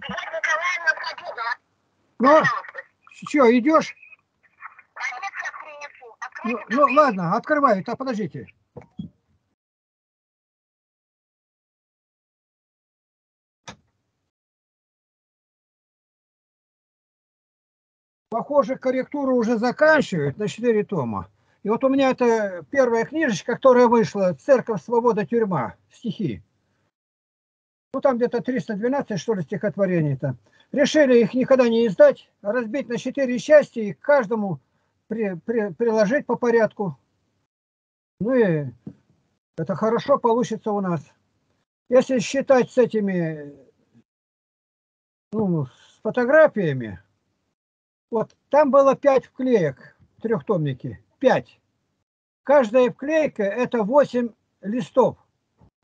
Победа. Ну, что, идешь? Ну, ну ладно, открываю, так подождите. Похоже, корректуру уже заканчивают на 4 тома. И вот у меня это первая книжечка, которая вышла, «Церковь, свобода, тюрьма», стихи. Ну, там где-то 312, что ли, стихотворений-то. Решили их никогда не издать, а разбить на четыре части и каждому при, при, приложить по порядку. Ну и это хорошо получится у нас. Если считать с этими, ну, с фотографиями, вот там было пять вклеек в трехтомнике. Пять. Каждая вклейка это 8 листов.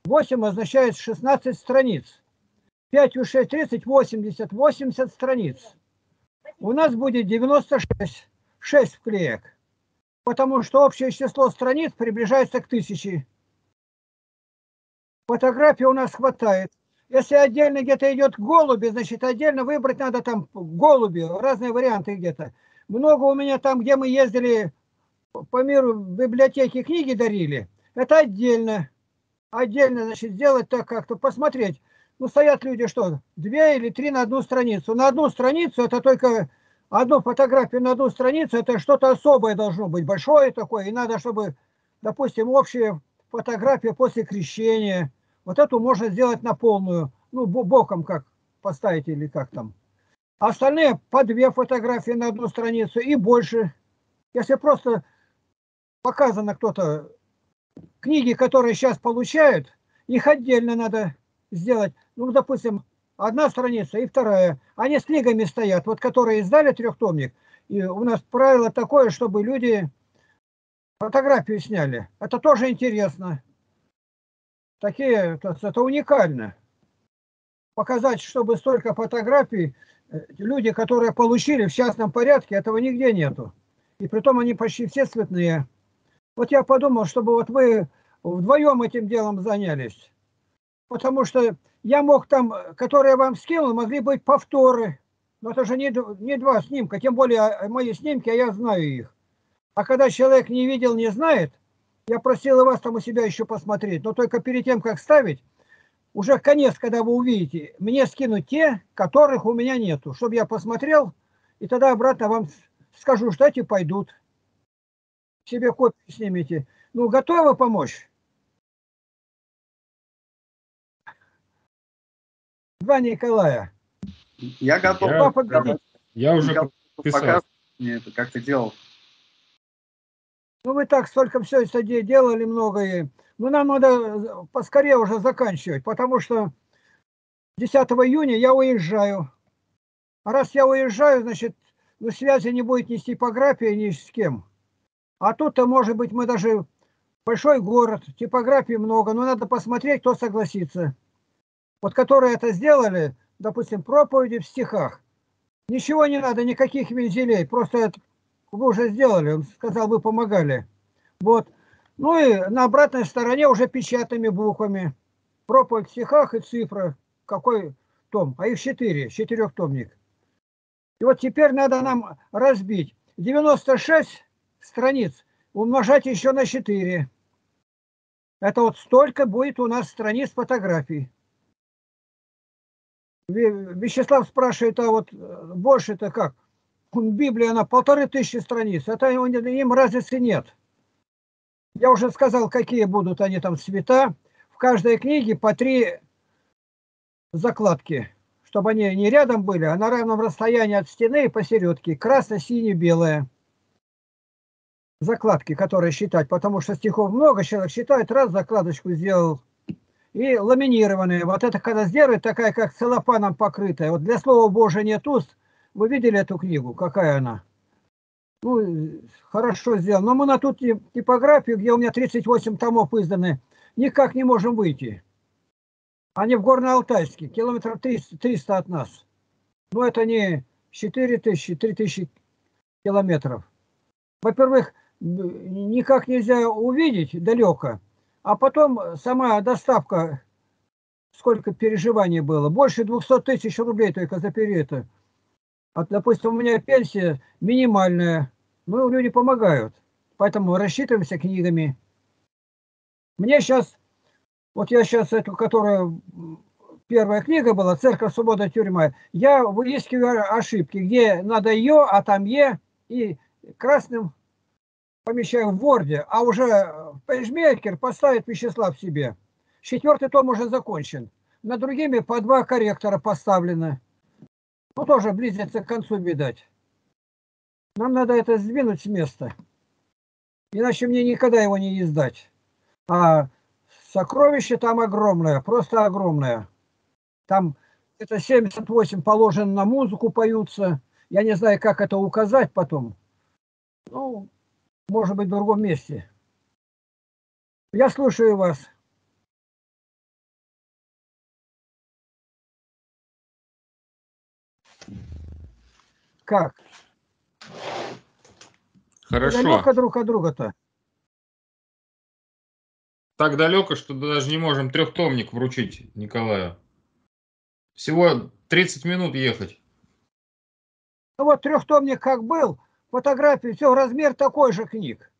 8 означает 16 страниц. 5 у 6, 30, 80, 80 страниц. У нас будет 96, 6 вклеек. Потому что общее число страниц приближается к тысяче. Фотографий у нас хватает. Если отдельно где-то идет голуби, значит отдельно выбрать надо там голуби, разные варианты где-то. Много у меня там, где мы ездили по миру, в библиотеке книги дарили. Это отдельно. Отдельно, значит, сделать так как-то, посмотреть. Ну, стоят люди что, две или три на одну страницу. На одну страницу это только одну фотографию на одну страницу, это что-то особое должно быть, большое такое. И надо, чтобы, допустим, общая фотография после крещения, вот эту можно сделать на полную, ну, боком как поставить или как там. Остальные по две фотографии на одну страницу и больше. Если просто показано кто-то, книги, которые сейчас получают, их отдельно надо сделать. Ну, допустим, одна страница и вторая. Они с книгами стоят, вот которые издали трехтомник. И у нас правило такое, чтобы люди фотографию сняли. Это тоже интересно. Такие, это, это уникально. Показать, чтобы столько фотографий, э, люди, которые получили в частном порядке, этого нигде нету. И притом они почти все цветные. Вот я подумал, чтобы вот вы вдвоем этим делом занялись. Потому что я мог там, которые я вам скинул, могли быть повторы. Но это же не, не два снимка, тем более а, мои снимки, а я знаю их. А когда человек не видел, не знает, я просил и вас там у себя еще посмотреть. Но только перед тем, как ставить, уже конец, когда вы увидите, мне скинуть те, которых у меня нету, чтобы я посмотрел, и тогда обратно вам скажу, что эти пойдут себе копию снимите. Ну, готовы помочь? Два Николая. Я готов. Я, я, я уже подписал. Мне это как ты делал. Ну, вы так столько все делали многое. Ну, нам надо поскорее уже заканчивать, потому что 10 июня я уезжаю. А раз я уезжаю, значит, ну, связи не будет ни с типографией, ни с кем. А тут-то, может быть, мы даже большой город, типографии много, но надо посмотреть, кто согласится. Вот которые это сделали, допустим, проповеди в стихах. Ничего не надо, никаких вензелей, просто это вы уже сделали, он сказал, вы помогали. Вот. Ну и на обратной стороне уже печатными буквами. Проповедь в стихах и цифра. Какой том? А их четыре, четырехтомник. И вот теперь надо нам разбить. 96 страниц умножать еще на 4. Это вот столько будет у нас страниц фотографий. Вячеслав спрашивает, а вот э, больше-то как? Библия, она полторы тысячи страниц. Это им разницы нет. Я уже сказал, какие будут они там цвета. В каждой книге по три закладки, чтобы они не рядом были, а на равном расстоянии от стены и посередке. Красно, сине, белое закладки, которые считать, потому что стихов много, человек считает, раз закладочку сделал. И ламинированные. Вот это когда сделают, такая как целлофаном покрытая. Вот для слова Божия нет уст. Вы видели эту книгу? Какая она? Ну, хорошо сделано. Но мы на ту типографию, где у меня 38 томов изданы, никак не можем выйти. Они в Горно-Алтайске, километров 300, 300 от нас. Но это не 4 тысячи, 3 тысячи километров. Во-первых, никак нельзя увидеть далеко, а потом сама доставка сколько переживаний было. Больше 200 тысяч рублей только за период. А, допустим, у меня пенсия минимальная. Ну, люди помогают. Поэтому рассчитываемся книгами. Мне сейчас, вот я сейчас эту, которая первая книга была «Церковь, свобода, тюрьма», я выискиваю ошибки, где надо «ё», а там «е», и красным помещаю в Word, а уже PageMaker поставит Вячеслав себе. Четвертый том уже закончен. На другими по два корректора поставлены. Ну, тоже близится к концу, видать. Нам надо это сдвинуть с места. Иначе мне никогда его не издать. А сокровище там огромное, просто огромное. Там это 78 положено на музыку поются. Я не знаю, как это указать потом. Ну, может быть, в другом месте. Я слушаю вас. Как? Хорошо. Далеко друг от друга-то. Так далеко, что даже не можем трехтомник вручить Николаю. Всего 30 минут ехать. Ну вот трехтомник как был, фотографии, все, размер такой же книг.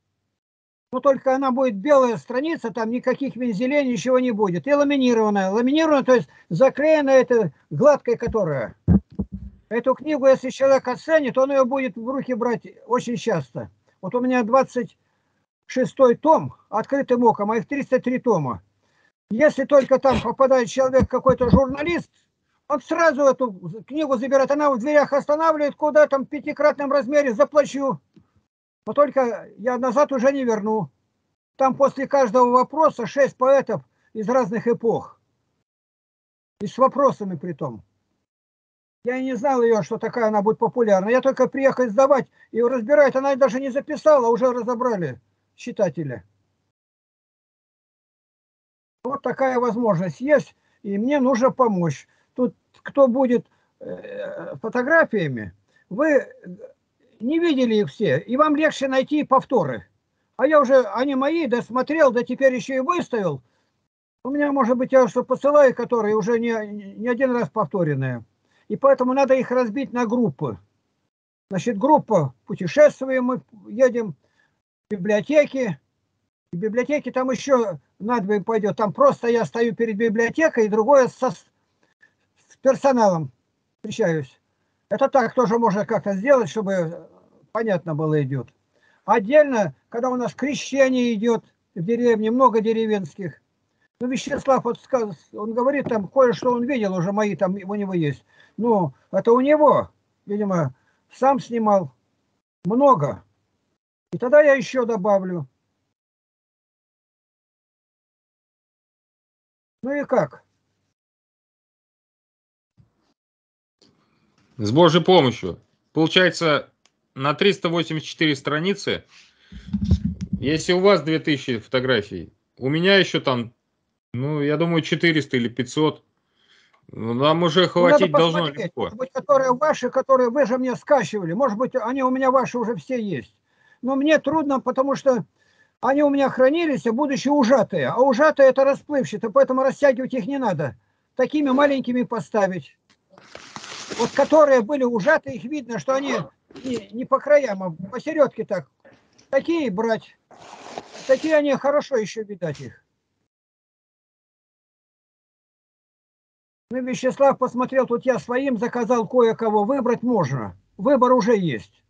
Но только она будет белая страница, там никаких вензелей, ничего не будет. И ламинированная. Ламинированная, то есть заклеенная, это гладкая которая. Эту книгу, если человек оценит, он ее будет в руки брать очень часто. Вот у меня 26 том, открытым оком, а их 303 тома. Если только там попадает человек, какой-то журналист, он сразу эту книгу забирает, она в дверях останавливает, куда там в пятикратном размере заплачу. Но только я назад уже не верну. Там после каждого вопроса шесть поэтов из разных эпох. И с вопросами при том. Я и не знал ее, что такая она будет популярна. Я только приехал сдавать и разбирать. Она даже не записала, а уже разобрали читателя. Вот такая возможность есть, и мне нужно помочь. Кто будет э, фотографиями, вы не видели их все, и вам легче найти повторы. А я уже, они мои, досмотрел, да теперь еще и выставил. У меня, может быть, я что посылаю, которые уже не, не один раз повторенные. И поэтому надо их разбить на группы. Значит, группа путешествуем, мы едем в библиотеки. В библиотеке там еще надвое пойдет. Там просто я стою перед библиотекой, и другое со, персоналом встречаюсь. Это так тоже можно как-то сделать, чтобы понятно было идет. Отдельно, когда у нас крещение идет в деревне, много деревенских. Ну, Вячеслав, вот он говорит, там кое-что он видел, уже мои там у него есть. Ну, это у него, видимо, сам снимал много. И тогда я еще добавлю. Ну и как? С Божьей помощью. Получается, на 384 страницы, если у вас 2000 фотографий, у меня еще там, ну, я думаю, 400 или 500. Ну, нам уже ну, хватить ну, должно легко. Может быть, которые ваши, которые вы же мне скачивали, может быть, они у меня ваши уже все есть. Но мне трудно, потому что они у меня хранились, а будучи ужатые. А ужатые это расплывчатые, поэтому растягивать их не надо. Такими маленькими поставить. Вот которые были ужаты, их видно, что они не, не по краям, а посередке так. Такие брать. Такие они хорошо еще видать их. Ну, Вячеслав посмотрел, тут я своим заказал кое-кого. Выбрать можно. Выбор уже есть.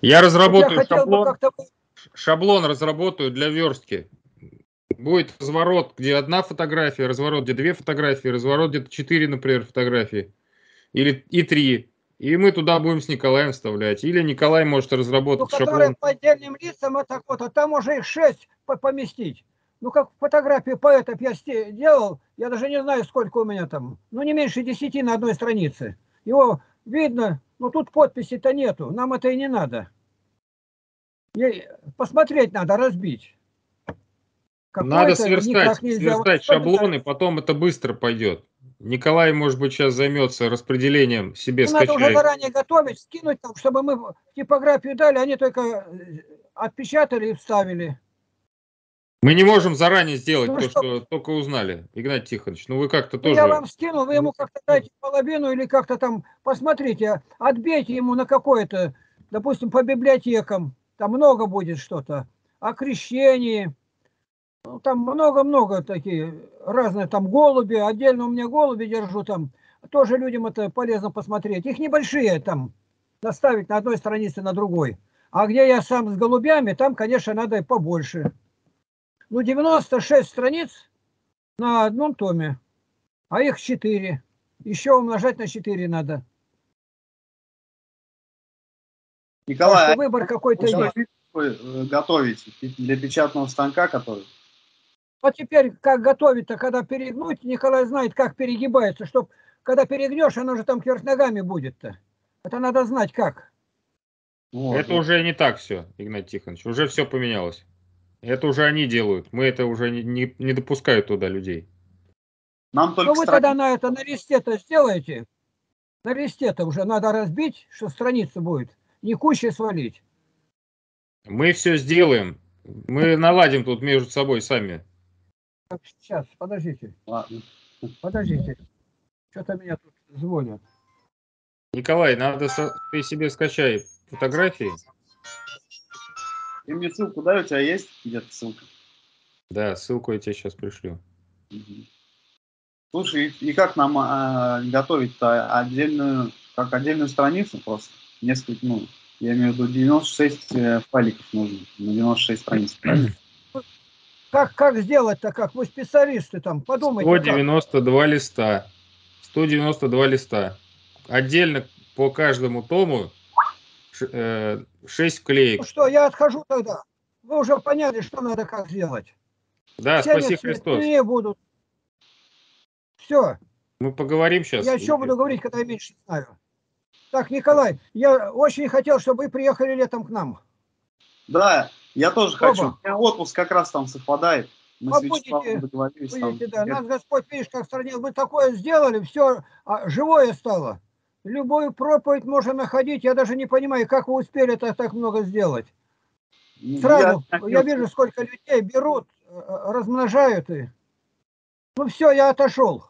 Я разработаю я шаблон, шаблон разработаю для верстки. Будет разворот, где одна фотография, разворот, где две фотографии, разворот, где четыре, например, фотографии. Или и три. И мы туда будем с Николаем вставлять. Или Николай может разработать ну, шаблон. по отдельным лицам, вот так вот, а там уже их шесть поместить. Ну, как фотографии поэтов я делал, я даже не знаю, сколько у меня там. Ну, не меньше десяти на одной странице. Его видно, но тут подписи-то нету. Нам это и не надо. Посмотреть надо, разбить. Надо сверстать, сверстать шаблоны, потом это быстро пойдет. Николай, может быть, сейчас займется распределением себе ну, скачать. Надо уже заранее готовить, скинуть там, чтобы мы типографию дали, они только э, отпечатали и вставили. Мы не можем заранее сделать ну, то, что... что только узнали, Игнат Тихонович. Ну вы как-то ну, тоже... Я вам скину, вы ему как-то дайте половину или как-то там, посмотрите, отбейте ему на какое-то, допустим, по библиотекам, там много будет что-то, о крещении, там много-много такие разные, там голуби, отдельно у меня голуби держу там, тоже людям это полезно посмотреть. Их небольшие там, доставить на одной странице на другой. А где я сам с голубями, там, конечно, надо побольше. Ну, 96 страниц на одном томе, а их 4. Еще умножать на 4 надо. Николай, а выбор какой-то есть. Э, готовить для печатного станка, который? А теперь как готовить-то, когда перегнуть, Николай знает, как перегибается, чтобы когда перегнешь, оно же там кверх ногами будет-то. Это надо знать как. Вот. Это уже не так все, Игнат Тихонович. Уже все поменялось. Это уже они делают. Мы это уже не, не, не допускают туда людей. Нам только ну вы тогда на это на листе-то сделаете. На листе-то уже надо разбить, что страница будет. Не кучей свалить. Мы все сделаем. Мы наладим тут между собой сами. Сейчас, подождите. Ладно. Подождите. Что-то меня тут звонят. Николай, надо ты себе скачай фотографии. Ты мне ссылку дай, у тебя есть где-то ссылка? Да, ссылку я тебе сейчас пришлю. Слушай, и, как нам э, готовить-то отдельную, как отдельную страницу просто? Несколько, ну, я имею в виду 96 э, файликов нужно, на 96 страниц. Как, как сделать-то, как? Вы специалисты там, подумайте. 192 как. листа. 192 листа. Отдельно по каждому тому 6 э, вклеек. Ну что, я отхожу тогда. Вы уже поняли, что надо как сделать. Да, Все спаси Христос. Будут. Все. Мы поговорим сейчас. Я еще буду говорить, когда я меньше знаю. Так, Николай, я очень хотел, чтобы вы приехали летом к нам. Да, я тоже Оба. хочу. У меня отпуск как раз там совпадает. Мы а с будете, договорились. Будете, там. да. Нас Господь, видишь, как стране, вы такое сделали, все а, живое стало. Любую проповедь можно находить. Я даже не понимаю, как вы успели это так много сделать. Сразу, я, я вижу, сколько людей берут, э, размножают и... Ну все, я отошел.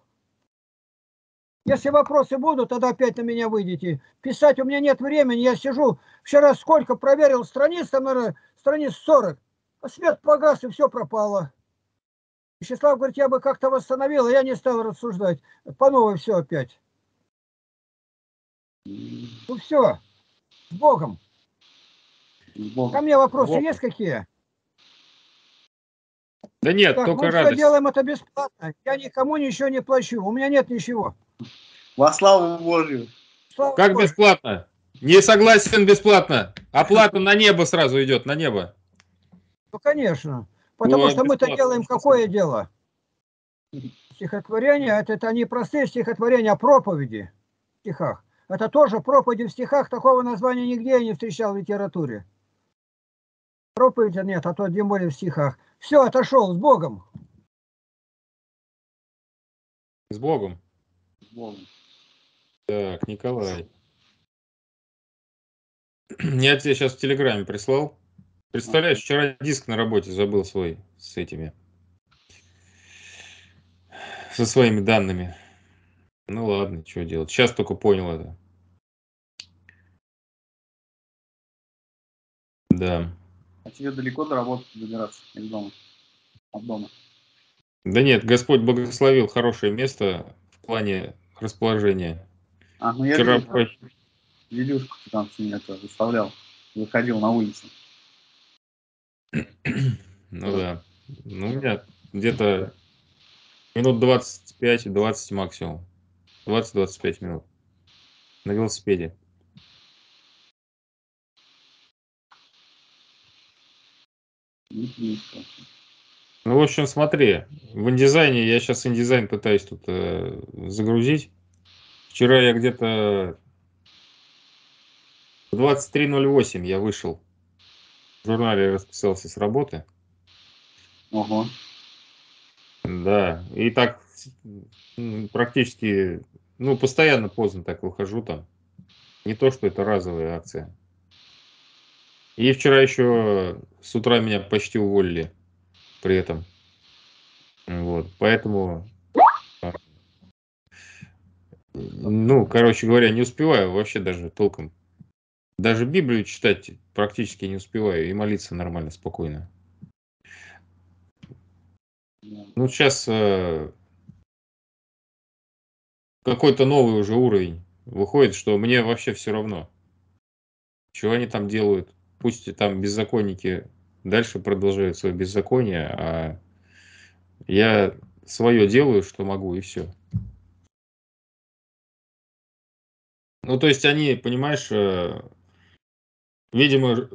Если вопросы будут, тогда опять на меня выйдете. Писать у меня нет времени, я сижу. Вчера сколько проверил страниц, там, наверное, страниц 40. А свет погас, и все пропало. Вячеслав говорит, я бы как-то восстановил, а я не стал рассуждать. По новой все опять. Ну все, с Богом. Богом. Ко мне вопросы Богом. есть какие? Да нет, так, только мы радость. все делаем это бесплатно. Я никому ничего не плачу. У меня нет ничего. Во славу Божью. Слава как Божью. бесплатно? Не согласен бесплатно. Оплата на небо сразу идет, на небо. Ну, конечно. Потому ну, что мы-то делаем какое дело? Стихотворение, это, это не простые стихотворения, а проповеди в стихах. Это тоже проповеди в стихах, такого названия нигде я не встречал в литературе. Проповеди нет, а то тем более в стихах. Все, отошел, с Богом. С Богом. С Богом. Так, Николай. Я тебе сейчас в Телеграме прислал. Представляешь, вчера диск на работе забыл свой с этими. Со своими данными. Ну ладно, что делать. Сейчас только понял это. Да. Тебе далеко до работы добираться из дома? От дома? Да нет, Господь благословил хорошее место в плане расположения. А, ну я Вчера... видел, видюшку ты там это выставлял, выходил на улицу. Ну да. Ну, у меня где-то минут 25-20 максимум. 20-25 минут. На велосипеде. Ну, в общем, смотри, в индизайне, я сейчас индизайн пытаюсь тут э, загрузить. Вчера я где-то 23.08 я вышел. В журнале расписался с работы. Ого. Да, и так практически, ну, постоянно поздно так выхожу там. Не то, что это разовая акция. И вчера еще с утра меня почти уволили при этом. Вот, поэтому, а, ну, короче говоря, не успеваю вообще даже толком. Даже Библию читать практически не успеваю и молиться нормально, спокойно. Ну, сейчас э, какой-то новый уже уровень выходит, что мне вообще все равно, что они там делают. Пусть там беззаконники дальше продолжают свое беззаконие, а я свое делаю, что могу, и все. Ну, то есть они, понимаешь, э, видимо,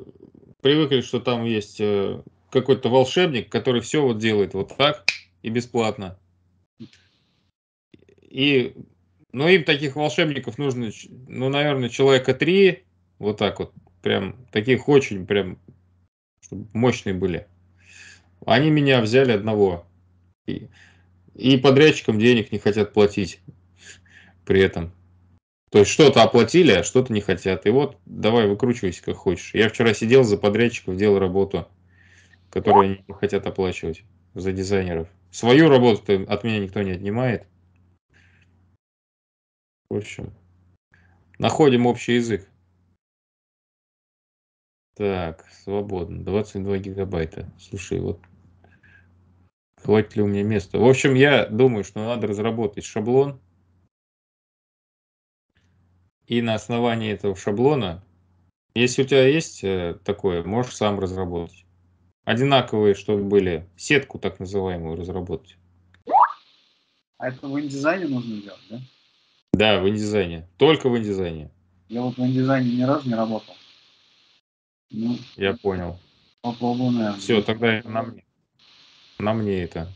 привыкли, что там есть э, какой-то волшебник, который все вот делает вот так и бесплатно. И, ну, им таких волшебников нужно, ну, наверное, человека три, вот так вот, прям, таких очень прям, мощные были. Они меня взяли одного. И, и подрядчикам денег не хотят платить при этом. То есть что-то оплатили, а что-то не хотят. И вот давай выкручивайся как хочешь. Я вчера сидел за подрядчиков, делал работу, которую они не хотят оплачивать за дизайнеров. Свою работу от меня никто не отнимает. В общем, находим общий язык. Так, свободно. 22 гигабайта. Слушай, вот хватит ли у меня места. В общем, я думаю, что надо разработать шаблон. И на основании этого шаблона, если у тебя есть э, такое, можешь сам разработать. Одинаковые, чтобы были. Сетку так называемую разработать. А это в индизайне нужно делать, да? Да, в индизайне. Только в индизайне. Я вот в индизайне ни разу не работал. Ну, я понял. Попробую, наверное. Все, тогда на мне. На мне это.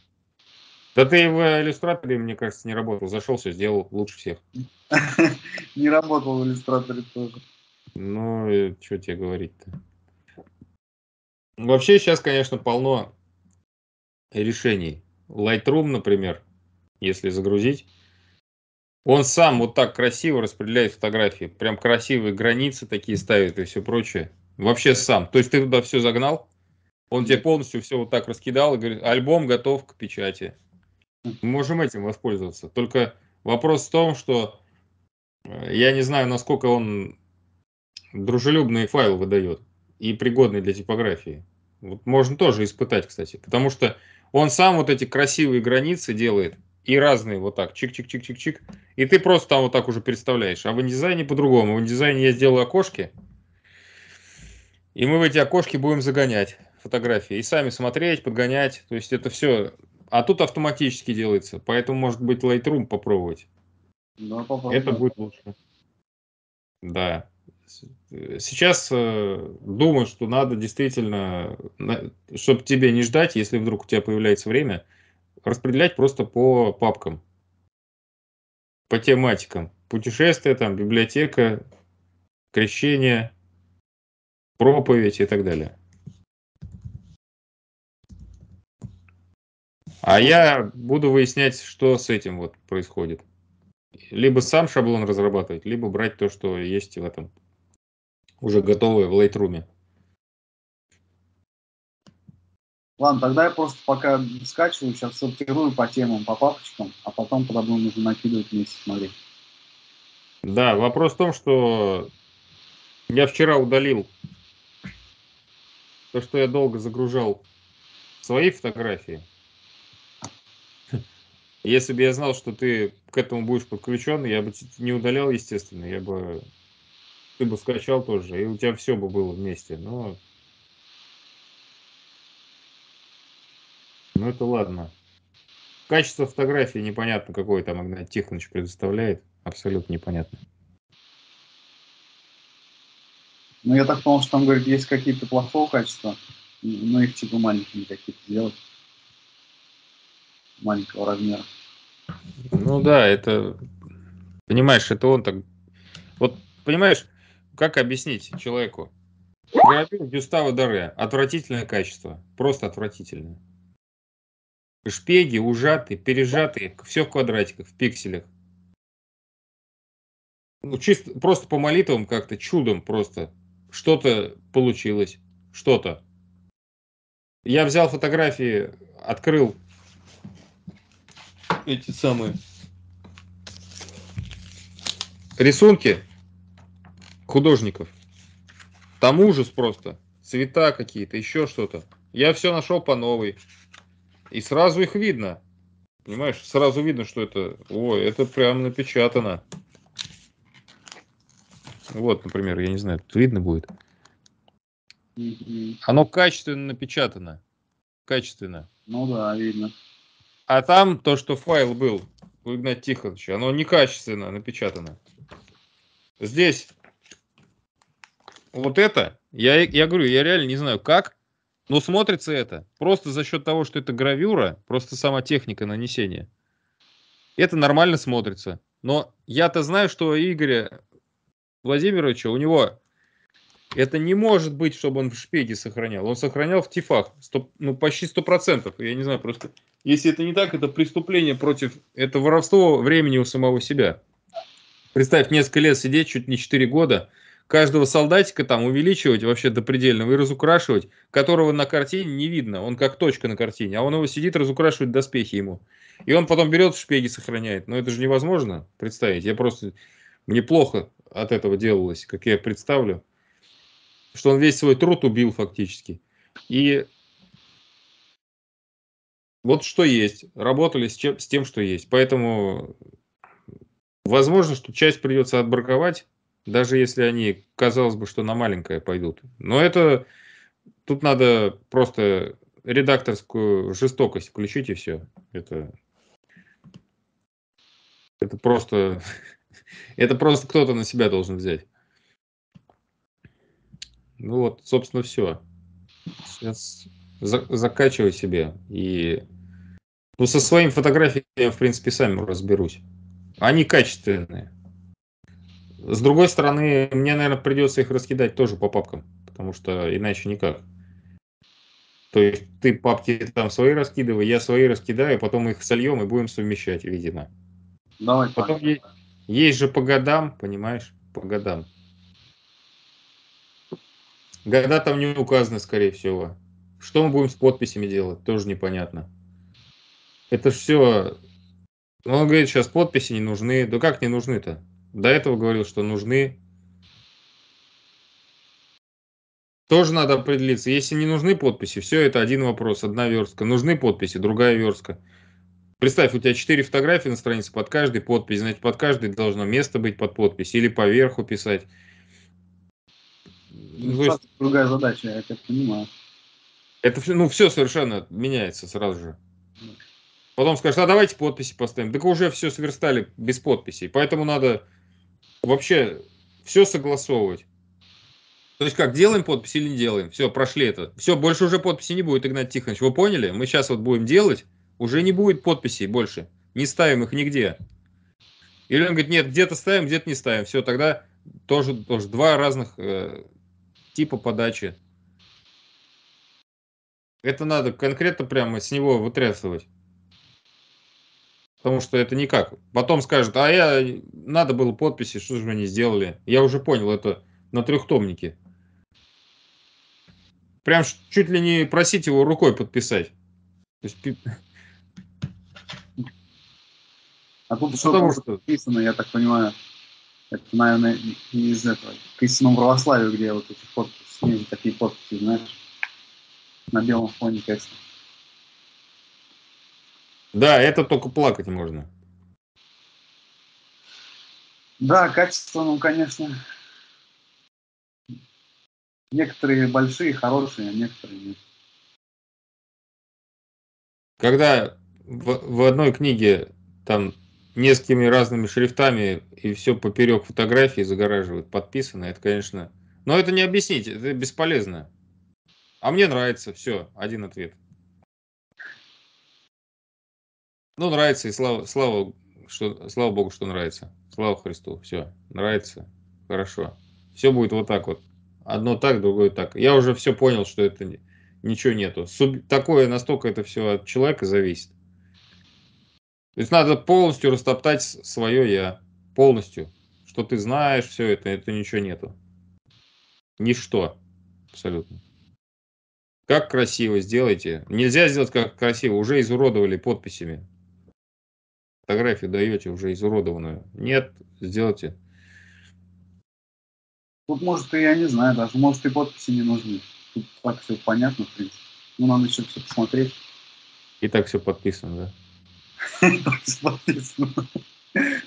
Да ты в иллюстраторе, мне кажется, не работал. Зашел, все сделал лучше всех. Не работал в иллюстраторе тоже. Ну, что тебе говорить-то? Вообще сейчас, конечно, полно решений. Lightroom, например, если загрузить, он сам вот так красиво распределяет фотографии. Прям красивые границы такие ставит и все прочее. Вообще сам. То есть ты туда все загнал, он тебе полностью все вот так раскидал и говорит, альбом готов к печати. Мы можем этим воспользоваться. Только вопрос в том, что э, я не знаю, насколько он дружелюбный файл выдает и пригодный для типографии. Вот можно тоже испытать, кстати. Потому что он сам вот эти красивые границы делает и разные вот так, чик-чик-чик-чик-чик. И ты просто там вот так уже представляешь. А в индизайне по-другому. В индизайне я сделаю окошки, и мы в эти окошки будем загонять фотографии. И сами смотреть, подгонять. То есть это все... А тут автоматически делается. Поэтому, может быть, Lightroom попробовать. Да, это будет лучше. Да. Сейчас э, думаю, что надо действительно, чтобы тебе не ждать, если вдруг у тебя появляется время, распределять просто по папкам, по тематикам. Путешествия, там, библиотека, крещение, проповедь и так далее. А я буду выяснять, что с этим вот происходит. Либо сам шаблон разрабатывать, либо брать то, что есть в этом уже готовое в Lightroom. Ладно, тогда я просто пока скачиваю, сейчас сортирую по темам, по папочкам, а потом, будем уже накидывать вместе смотреть. Да, вопрос в том, что я вчера удалил то, что я долго загружал свои фотографии. Если бы я знал, что ты к этому будешь подключен, я бы не удалял, естественно, я бы ты бы скачал тоже, и у тебя все бы было вместе. Но, ну это ладно. Качество фотографии непонятно, какое там Игнат Тихонович предоставляет. Абсолютно непонятно. Ну, я так понял, что там, говорит, есть какие-то плохого качества, но их типа маленькими какие-то сделать. Маленького размера. Ну да, это, понимаешь, это он так, вот, понимаешь, как объяснить человеку? Гравюр Гюстава Даре. Отвратительное качество. Просто отвратительное. Шпеги ужатые, пережатые, все в квадратиках, в пикселях. Ну, чисто, просто по молитвам как-то, чудом просто что-то получилось, что-то. Я взял фотографии, открыл эти самые рисунки художников. Там ужас просто. Цвета какие-то, еще что-то. Я все нашел по новой. И сразу их видно. Понимаешь, сразу видно, что это... Ой, это прям напечатано. Вот, например, я не знаю, тут видно будет. Оно качественно напечатано. Качественно. Ну да, видно. А там то, что файл был у Игнатия Тихоновича, оно некачественно напечатано. Здесь вот это, я, я говорю, я реально не знаю как, но смотрится это просто за счет того, что это гравюра, просто сама техника нанесения. Это нормально смотрится. Но я-то знаю, что Игоря Владимировича, у него это не может быть, чтобы он в шпеге сохранял. Он сохранял в тифах, 100, ну почти сто процентов. Я не знаю, просто если это не так, это преступление против, это воровство времени у самого себя. Представь, несколько лет сидеть, чуть не 4 года, каждого солдатика там увеличивать вообще до предельного и разукрашивать, которого на картине не видно, он как точка на картине, а он его сидит, разукрашивает доспехи ему. И он потом берет в шпеге, сохраняет. Но это же невозможно представить. Я просто... Мне плохо от этого делалось, как я представлю. Что он весь свой труд убил фактически. И вот что есть. Работали с, чем, с тем, что есть. Поэтому Возможно, что часть придется отбраковать, даже если они, казалось бы, что на маленькое пойдут. Но это тут надо просто редакторскую жестокость включить и все. Это, это просто, это просто кто-то на себя должен взять. Ну вот, собственно, все. Сейчас за, закачивай себе и ну, со своими фотографиями я, в принципе, сам разберусь. Они качественные. С другой стороны, мне, наверное, придется их раскидать тоже по папкам, потому что иначе никак. То есть ты папки там свои раскидывай, я свои раскидаю, потом их сольем и будем совмещать, видимо. Давай. Потом есть, есть же по годам, понимаешь, по годам. Года там не указаны, скорее всего. Что мы будем с подписями делать, тоже непонятно. Это все он говорит, сейчас подписи не нужны. Да как не нужны-то? До этого говорил, что нужны. Тоже надо определиться. Если не нужны подписи, все это один вопрос, одна верстка. Нужны подписи, другая верстка. Представь, у тебя четыре фотографии на странице, под каждой подпись. Значит, под каждой должно место быть под подпись или поверху писать. Ну, есть, другая задача, я так понимаю. Это ну, все совершенно меняется сразу же. Потом скажешь, а давайте подписи поставим. Так уже все сверстали без подписей. Поэтому надо вообще все согласовывать. То есть как, делаем подпись или не делаем? Все, прошли это. Все, больше уже подписи не будет, Игнат Тихонович. Вы поняли? Мы сейчас вот будем делать, уже не будет подписей больше. Не ставим их нигде. Или он говорит, нет, где-то ставим, где-то не ставим. Все, тогда тоже, тоже два разных э, типа подачи. Это надо конкретно прямо с него вытрясывать. Потому что это никак. Потом скажут, а я надо было подписи, что же вы не сделали? Я уже понял, это на трехтомнике. Прям чуть ли не просить его рукой подписать. То есть... А тут что Потому что написано, я так понимаю, это, наверное, не из этого, к истинному православию, где вот эти подписи, такие подписи, знаешь, на белом фоне текста. Да, это только плакать можно. Да, качество, ну, конечно, некоторые большие, хорошие, а некоторые нет. Когда в, в одной книге там несколькими разными шрифтами и все поперек фотографии загораживают, подписано, это, конечно... Но это не объяснить, это бесполезно. А мне нравится, все, один ответ. Ну, нравится, и слава, слава, что, слава Богу, что нравится. Слава Христу. Все, нравится. Хорошо. Все будет вот так вот. Одно так, другое так. Я уже все понял, что это ничего нету. Суб... Такое настолько это все от человека зависит. То есть надо полностью растоптать свое я. Полностью. Что ты знаешь, все это, это ничего нету. Ничто. Абсолютно. Как красиво сделайте. Нельзя сделать как красиво. Уже изуродовали подписями. Фотографию даете уже изуродованную. Нет, сделайте. Тут, может, и я не знаю, даже, может, и подписи не нужны. Тут так все понятно, в принципе. Ну, надо еще все посмотреть. И так все подписано, да?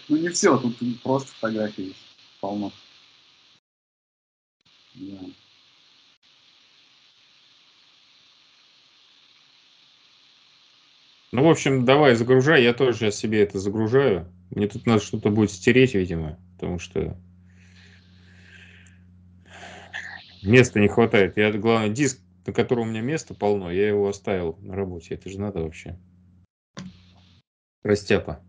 Ну, не все, тут просто фотографии есть. Полно. Да. Ну, в общем, давай, загружай. Я тоже сейчас себе это загружаю. Мне тут надо что-то будет стереть, видимо, потому что места не хватает. Я, главное, диск, на котором у меня место полно, я его оставил на работе. Это же надо вообще. Растяпа.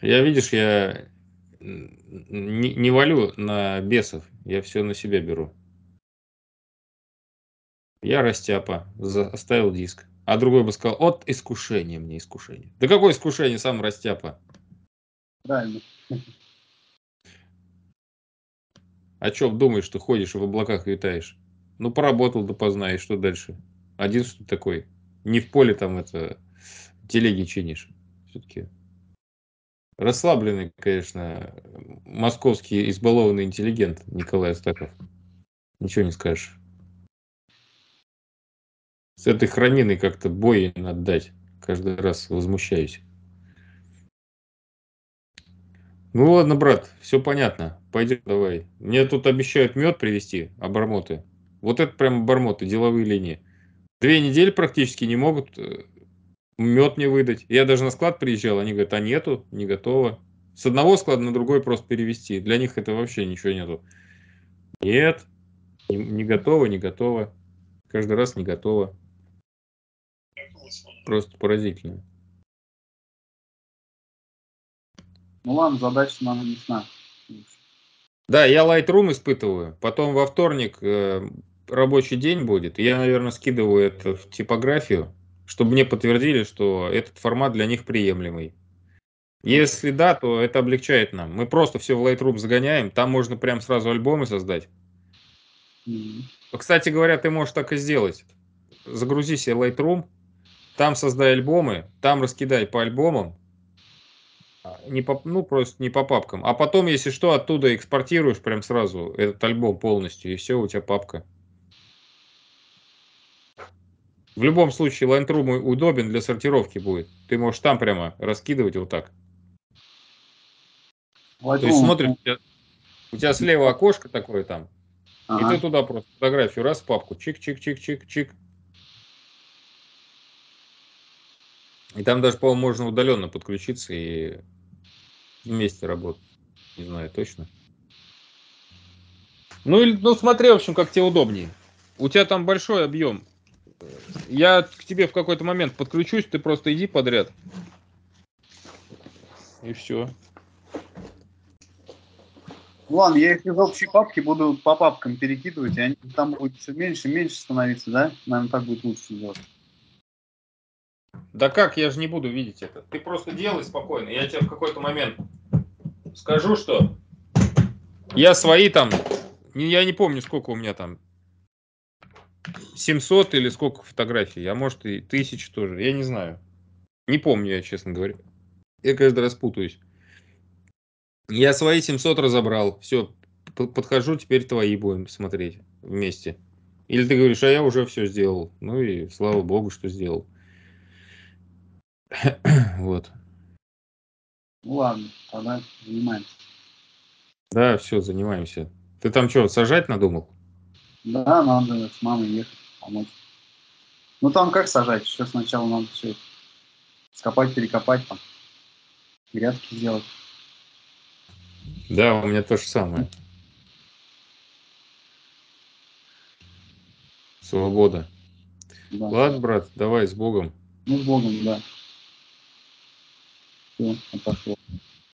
Я, видишь, я не, не валю на бесов, я все на себя беру. Я растяпа, оставил диск. А другой бы сказал, от искушения мне искушение. Да какое искушение, сам растяпа? Правильно. А что думаешь, что ходишь и в облаках витаешь? Ну, поработал допоздна, и что дальше? Один что такой? Не в поле там это телеги чинишь. Все-таки расслабленный, конечно, московский избалованный интеллигент Николай Астаков. Ничего не скажешь. С этой храниной как-то бой надо дать. Каждый раз возмущаюсь. Ну ладно, брат, все понятно. Пойдем давай. Мне тут обещают мед привезти, обормоты. Вот это прям обормоты, деловые линии. Две недели практически не могут э, мед мне выдать. Я даже на склад приезжал, они говорят, а нету, не готово. С одного склада на другой просто перевести. Для них это вообще ничего нету. Нет, не, не готово, не готово. Каждый раз не готово. Просто поразительно. Ну ладно, задача нам не ясна. Да, я Lightroom испытываю. Потом во вторник э, рабочий день будет. Я, наверное, скидываю это в типографию, чтобы мне подтвердили, что этот формат для них приемлемый. Если да, то это облегчает нам. Мы просто все в Lightroom загоняем. Там можно прям сразу альбомы создать. Mm-hmm. Кстати говоря, ты можешь так и сделать. Загрузи себе Lightroom, там создай альбомы, там раскидай по альбомам, а, не по, ну просто не по папкам. А потом, если что, оттуда экспортируешь прям сразу этот альбом полностью, и все, у тебя папка. В любом случае, Lightroom удобен для сортировки будет. Ты можешь там прямо раскидывать вот так. Lightroom. То есть смотришь, у тебя, у тебя слева окошко такое там, ага. и ты туда просто фотографию раз в папку, чик-чик-чик-чик-чик, И там даже, по-моему, можно удаленно подключиться и вместе работать. Не знаю точно. Ну, или, ну смотри, в общем, как тебе удобнее. У тебя там большой объем. Я к тебе в какой-то момент подключусь, ты просто иди подряд. И все. Ладно, я их из общей папки буду по папкам перекидывать, и они там будет все меньше и меньше становиться, да? Наверное, так будет лучше делать. Да как, я же не буду видеть это. Ты просто делай спокойно. Я тебе в какой-то момент скажу, что я свои там, я не помню, сколько у меня там, 700 или сколько фотографий, а может и тысяч тоже, я не знаю. Не помню я, честно говоря. Я каждый раз путаюсь. Я свои 700 разобрал, все, подхожу, теперь твои будем смотреть вместе. Или ты говоришь, а я уже все сделал. Ну и слава богу, что сделал. Вот. Ну ладно, тогда занимаемся. Да, все, занимаемся. Ты там что, сажать надумал? Да, надо с мамой ехать, помочь. Ну там как сажать? Еще сначала надо все скопать, перекопать там, грядки сделать. Да, у меня то же самое. Свобода. Да. Ладно, брат, давай с Богом. Ну, с Богом, да. Все, пошло.